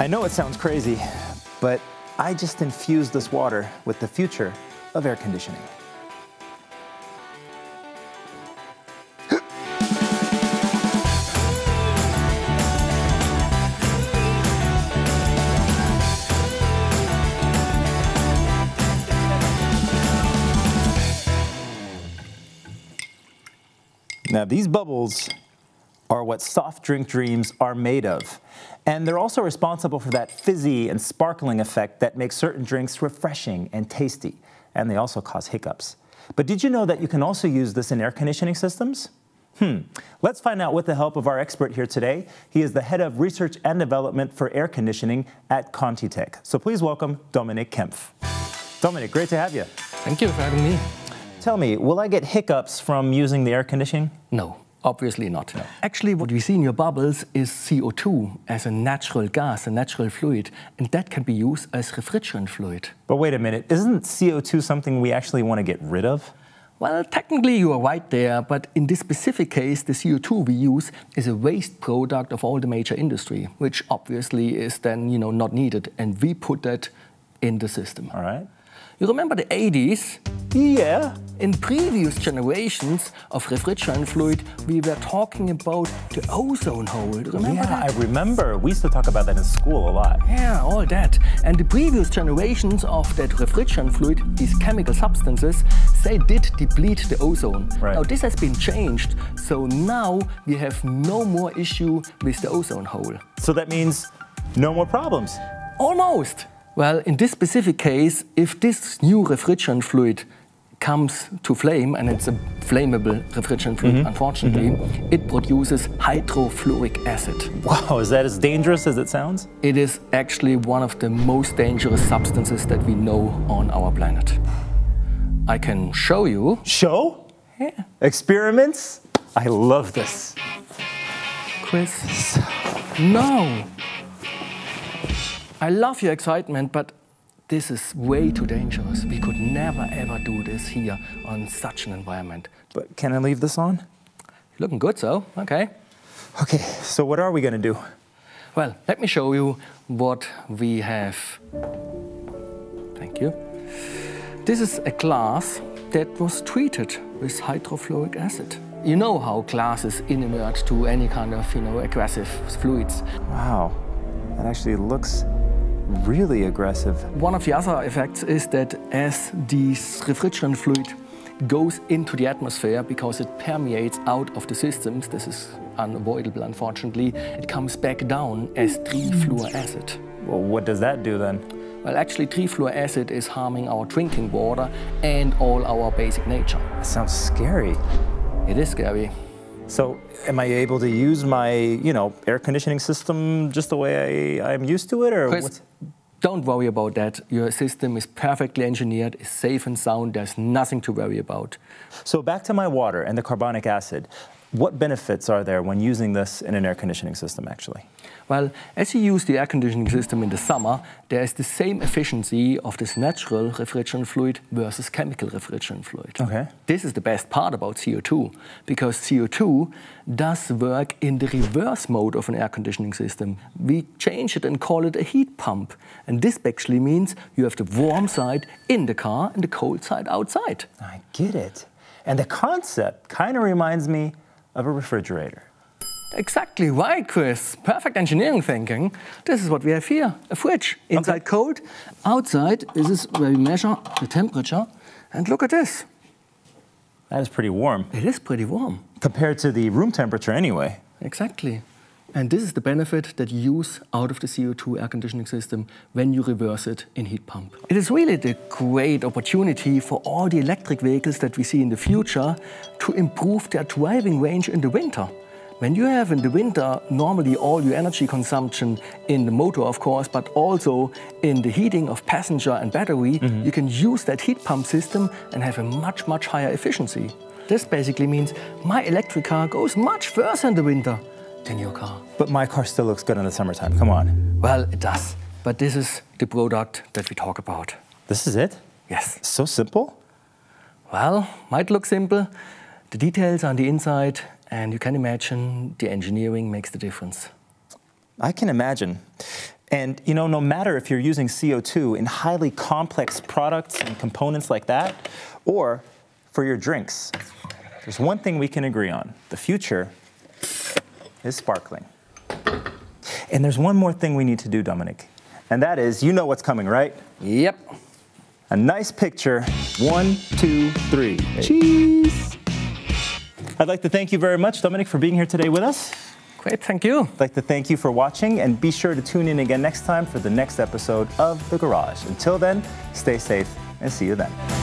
I know it sounds crazy, but I just infused this water with the future of air conditioning. Now, these bubbles are what soft drink dreams are made of. And they're also responsible for that fizzy and sparkling effect that makes certain drinks refreshing and tasty. And they also cause hiccups. But did you know that you can also use this in air conditioning systems? Hmm. Let's find out with the help of our expert here today. He is the head of research and development for air conditioning at ContiTech. So please welcome Dominik Kempf. Dominik, great to have you. Thank you for having me. Tell me, will I get hiccups from using the air conditioning? No, obviously not. No. Actually, what we see in your bubbles is CO2 as a natural gas, a natural fluid, and that can be used as refrigerant fluid. But wait a minute, isn't CO2 something we actually want to get rid of? Well, technically you are right there, but in this specific case, the CO2 we use is a waste product of all the major industry, which obviously is then, you know, not needed, and we put that in the system. All right. You remember the 80s? Yeah. In previous generations of refrigerant fluid, we were talking about the ozone hole. Remember yeah, that? I remember. We used to talk about that in school a lot. Yeah, all that. And the previous generations of that refrigerant fluid, these chemical substances, they did deplete the ozone. Right. Now this has been changed, so now we have no more issue with the ozone hole. So that means no more problems. Almost. Well, in this specific case, if this new refrigerant fluid comes to flame, and it's a flammable refrigerant fluid, mm -hmm. unfortunately, mm -hmm. it produces hydrofluoric acid. Wow, is that as dangerous as it sounds? It is actually one of the most dangerous substances that we know on our planet. I can show you. Show? Yeah. Experiments? I love this. Chris, no. I love your excitement, but this is way too dangerous. We could never ever do this here on such an environment. But can I leave this on? Looking good, so, okay. Okay, so what are we gonna do? Well, let me show you what we have. Thank you. This is a glass that was treated with hydrofluoric acid. You know how glass is inert to any kind of, you know, aggressive fluids. Wow, that actually looks really aggressive. One of the other effects is that as this refrigerant fluid goes into the atmosphere because it permeates out of the systems, this is unavoidable unfortunately, it comes back down as trifluor acid. Well, what does that do then? Well, actually, trifluor acid is harming our drinking water and all our basic nature. That sounds scary. It is scary. So am I able to use my, you know, air conditioning system just the way I, I'm used to it, or Chris, don't worry about that. Your system is perfectly engineered, is safe and sound. There's nothing to worry about. So back to my water and the carbonic acid. What benefits are there when using this in an air conditioning system, actually? Well, as you use the air conditioning system in the summer, there is the same efficiency of this natural refrigerant fluid versus chemical refrigerant fluid. Okay. This is the best part about CO2, because CO2 does work in the reverse mode of an air conditioning system. We change it and call it a heat pump. And this actually means you have the warm side in the car and the cold side outside. I get it. And the concept kind of reminds me of a refrigerator. Exactly right, Chris. Perfect engineering thinking. This is what we have here, a fridge. Inside okay. cold, outside this is where we measure the temperature. And look at this. That is pretty warm. It is pretty warm. Compared to the room temperature anyway. Exactly. And this is the benefit that you use out of the CO2 air conditioning system when you reverse it in heat pump. It is really the great opportunity for all the electric vehicles that we see in the future to improve their driving range in the winter. When you have in the winter normally all your energy consumption in the motor, of course, but also in the heating of passenger and battery, mm -hmm. you can use that heat pump system and have a much, much higher efficiency. This basically means my electric car goes much further in the winter than your car. But my car still looks good in the summertime, come on. Well, it does. But this is the product that we talk about. This is it? Yes. So simple? Well, might look simple. The details on the inside and you can imagine the engineering makes the difference. I can imagine. And you know, no matter if you're using CO2 in highly complex products and components like that, or for your drinks, there's one thing we can agree on. The future is sparkling. And there's one more thing we need to do, Dominik. And that is, you know what's coming, right? Yep. A nice picture. One, two, three. Cheese. I'd like to thank you very much, Dominik, for being here today with us. Great, thank you. I'd like to thank you for watching and be sure to tune in again next time for the next episode of The Garage. Until then, stay safe and see you then.